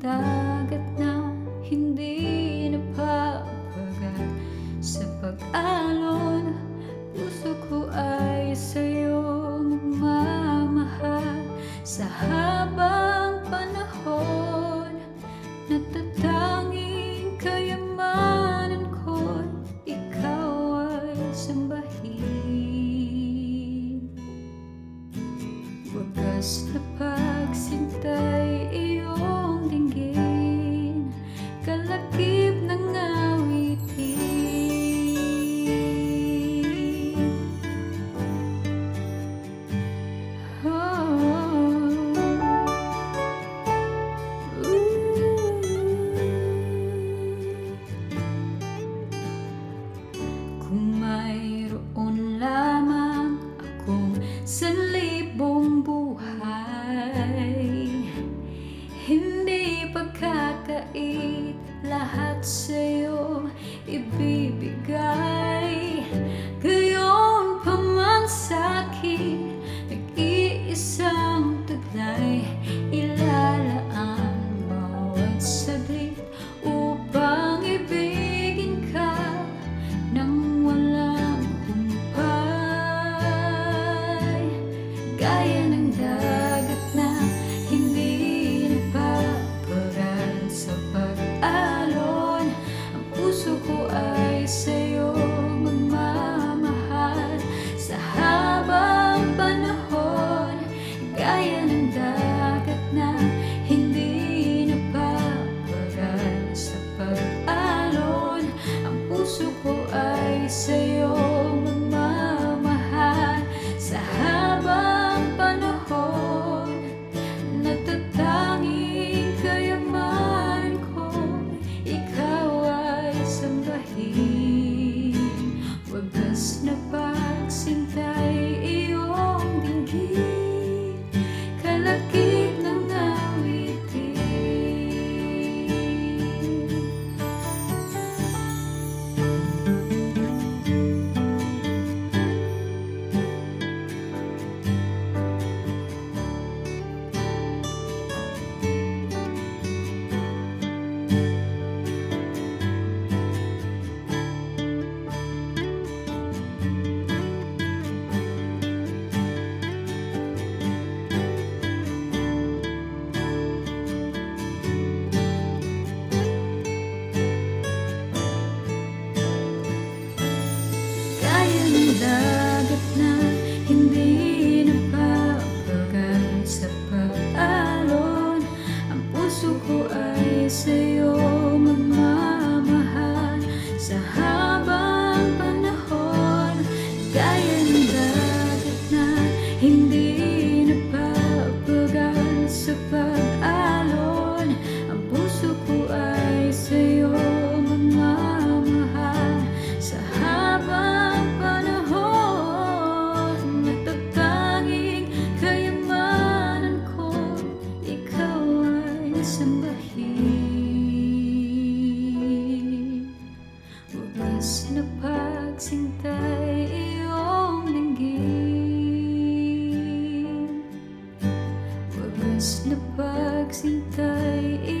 dagat na hindi napapagat Sa pag-alon, puso ko ay sa'yo nagmamahal. Sa habang panahon, natatanging kayamanan ko Ikaw ay sambahin. Wagas na pagsintay sa libong buhay. Hindi pagkakait lahat sa'yo ibibigay. You. Oras na pagsintay